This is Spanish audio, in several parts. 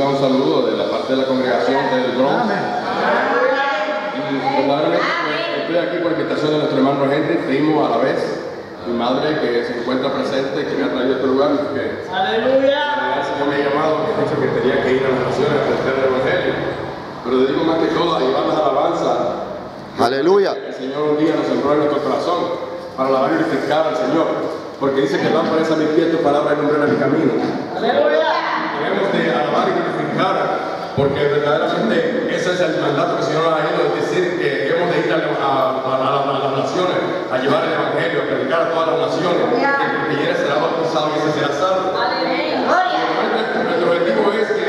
reciba un saludo de la parte de la congregación del Bronx. Y verdaderamente estoy aquí por invitación de nuestro hermano Henry, primo a la vez, mi madre que se encuentra presente, que me ha traído a este lugar, que Aleluya. el Señor me ha llamado, me ha dicho que tenía que ir a las naciones a predicar el Evangelio. Pero digo más que todo a llevar las alabanzas Aleluya. el Señor un día nos sembró en nuestro corazón para alabar y glorificar al Señor. Porque dice que lámpara es a mi pie tu palabra y lumbrera mi camino. Aleluya. Glorificar, porque verdaderamente ese es el mandato que el Señor ha ido, es decir, que hemos de ir a, a- a- a- a las naciones, a llevar el Evangelio, a predicar a todas las naciones, que el que será bautizado y ese será salvo. Nuestro objetivo es que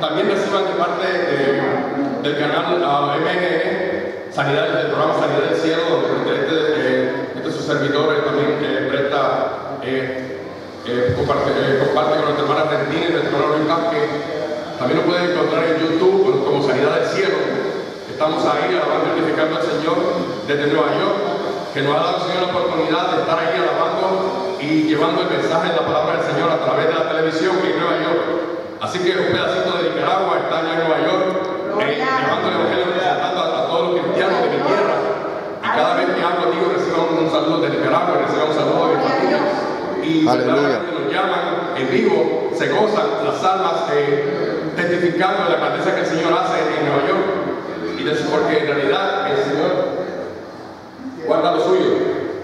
también reciban de parte de- del canal ah, MNE, Sanidad, del programa Sanidad del Cielo, donde este, eh, este su servidor también eh, presta, eh, eh, comparte, eh, comparte con nuestra hermana Argentina y nuestro hermano Luis Vázquez. También lo pueden encontrar en YouTube como- Sanidad del Cielo. Estamos ahí alabando y glorificando al Señor desde Nueva York, que nos ha dado el Señor la oportunidad de estar ahí alabando y llevando el mensaje de la palabra del Señor a través de la televisión que en Nueva York. Así que un pedacito de Nicaragua está allá en Nueva York, eh, llevando el Evangelio presentando a, a todos los cristianos de mi tierra. Y cada vez que hablo, digo, reciban un saludo de Nicaragua, reciban un saludo de mi familia. Y Aleluya. nos llaman en vivo, se gozan las almas eh, testificando de la grandeza que el Señor hace en Nueva York. Y de eso, porque en realidad el Señor guarda lo suyo.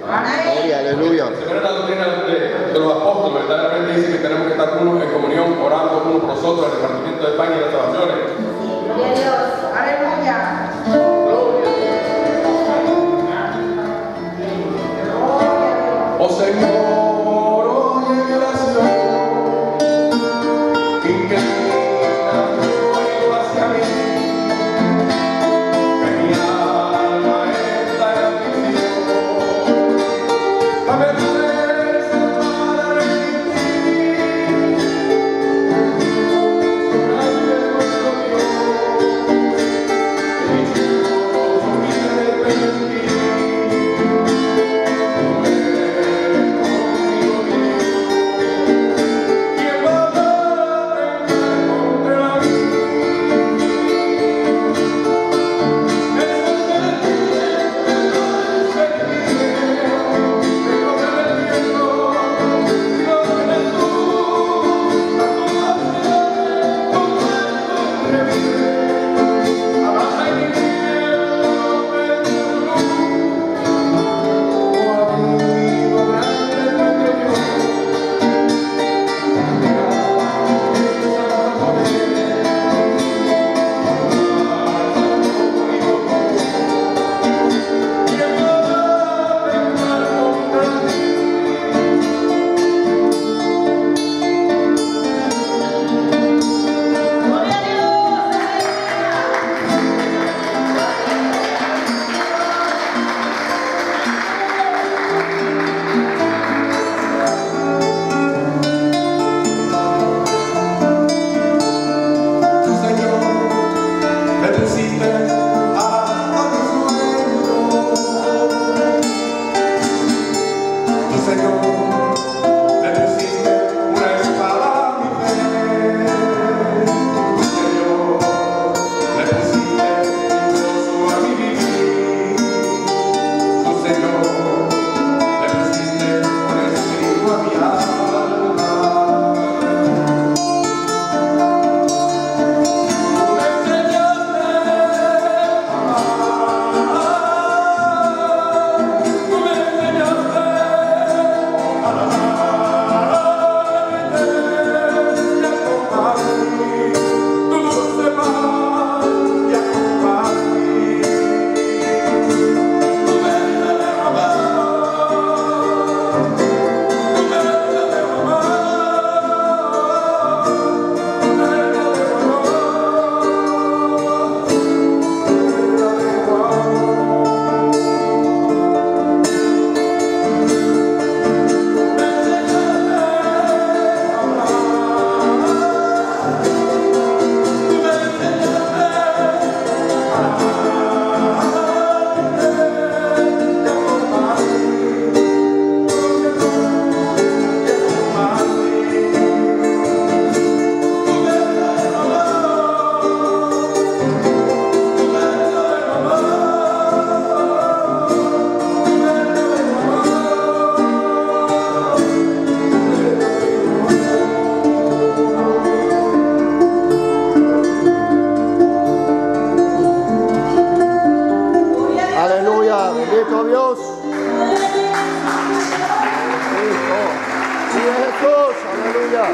Gloria, aleluya. Según la doctrina de, de los apóstoles, verdaderamente dice que tenemos que estar unos en comunión, orando unos por los otros, el repartimiento de pan y las oraciones. Jesús, aleluya.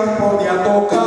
misericordia, toca.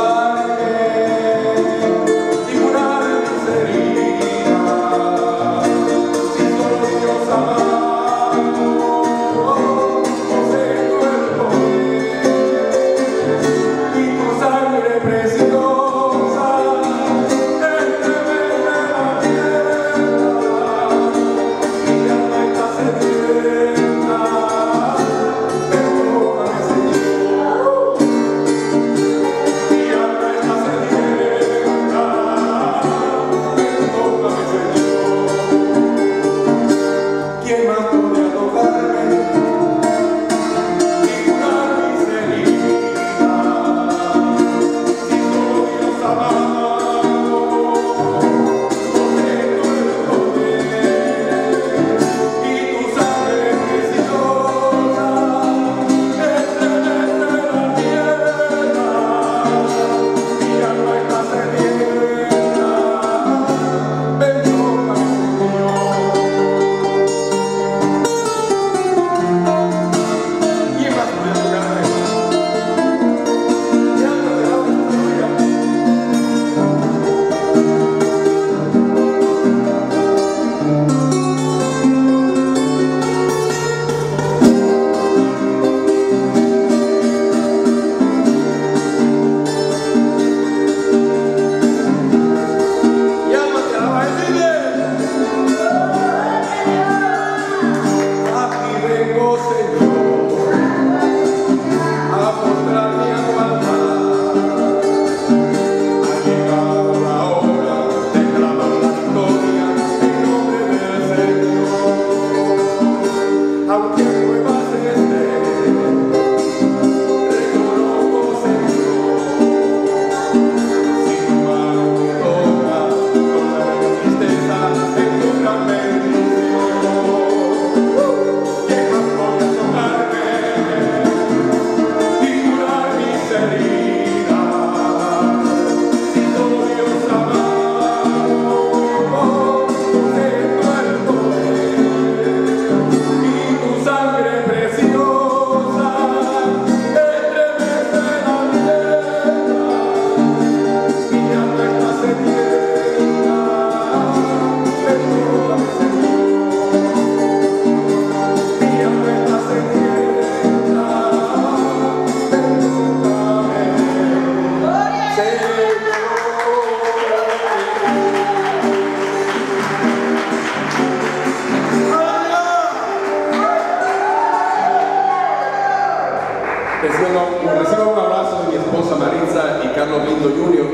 Reciban, reciban un abrazo de mi esposa Maritza y Carlos Lindo Jr.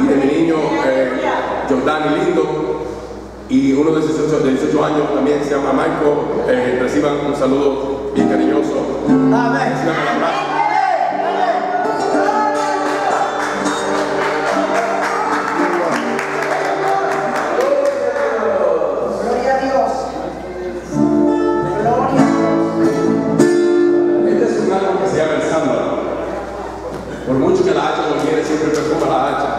y de mi niño eh, Jordani Lindo y uno de 18, de 18 años también se llama Michael. Eh, reciban un saludo bien cariñoso. Reciban la hiere, siempre perfuma la hacha.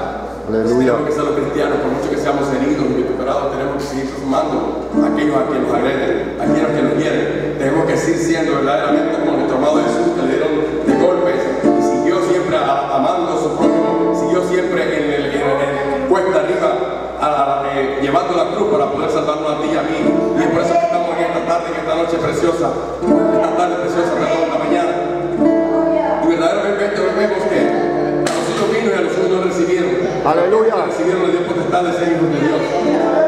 Aleluya. Tenemos que ser los cristianos, por mucho que seamos heridos y recuperados, tenemos que seguir perfumando a aquellos a quienes nos agreden, a aquellos que nos hieren. Tenemos que seguir siendo verdaderamente como nuestro amado Jesús, que le dieron de golpes y siguió siempre a- amando a su prójimo, siguió siempre en el, en el- en- cuesta arriba, a la- eh, llevando la cruz para poder salvarnos a ti y a mí. Y es por eso que estamos en esta tarde, en esta noche preciosa, esta tarde preciosa, perdón, esta mañana. Y verdaderamente hoy vemos que recibieron. Aleluya. Los que Recibieron potestad de ser hijos de Dios.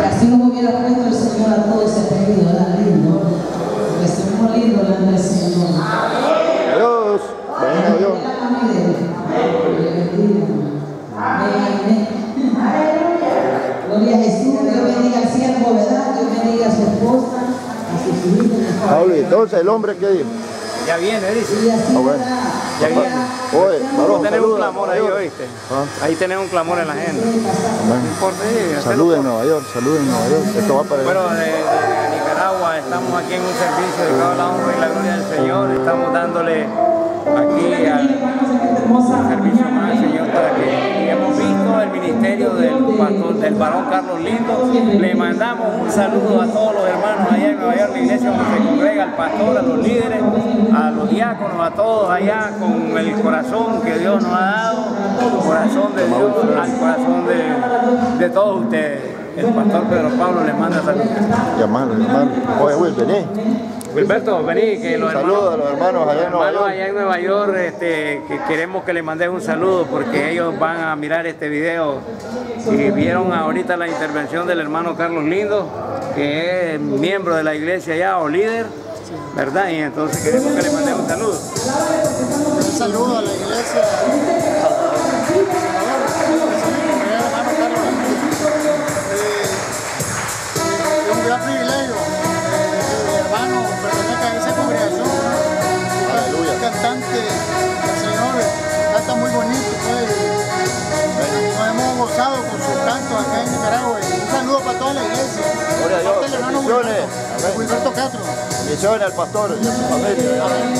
Y así como hubiera puesto el Señor a todo ese pedido, era lindo. Que estuvimos lindos delante del Señor. Dios. Venga Dios. Gloria a Jesús. Dios bendiga al siervo, ¿verdad? Dios bendiga a su esposa, a sus y entonces el hombre que dijo. Ya viene, dice. Y así Ah. Ya viene. Oye, varón, Tenemos un clamor ahí, oíste. Ah. Ahí tenemos un clamor en la agenda. No importa, Saluda en Nueva York, saluda en Nueva York. Esto va para Bueno, de, de Nicaragua estamos aquí en un servicio dedicado a la honra y la gloria del Señor. Estamos dándole aquí al servicio más al Señor para que y hemos visto el ministerio del pastor, del el varón Carlos Lindo. Le mandamos un saludo a todos los hermanos allá en Nueva York, la iglesia donde se congrega, al pastor, a los líderes, a los diáconos, a todos allá con el corazón que Dios nos ha dado, el corazón de Dios, al corazón de, de todos ustedes. El pastor Pedro Pablo les manda saludos. Llamalo, llamalo. Oye, Will, vení. Wilberto, vení, que los hermanos, Saludos a los hermanos allá en Nueva hermanos York. allá en Nueva York, este, que queremos que les mandes un saludo porque ellos van a mirar este video y vieron ahorita la intervención del hermano Carlos Lindo, que es miembro de la iglesia allá o líder, ¿verdad? Y entonces queremos que le mandemos un saludo. Un saludo a la iglesia. Gozado con sus cantos acá en Nicaragua. Un saludo para toda la iglesia. Gloria a Dios. Del hermano. Wilberto. Wilberto Castro. Bendiciones al pastor y a su familia. Amén.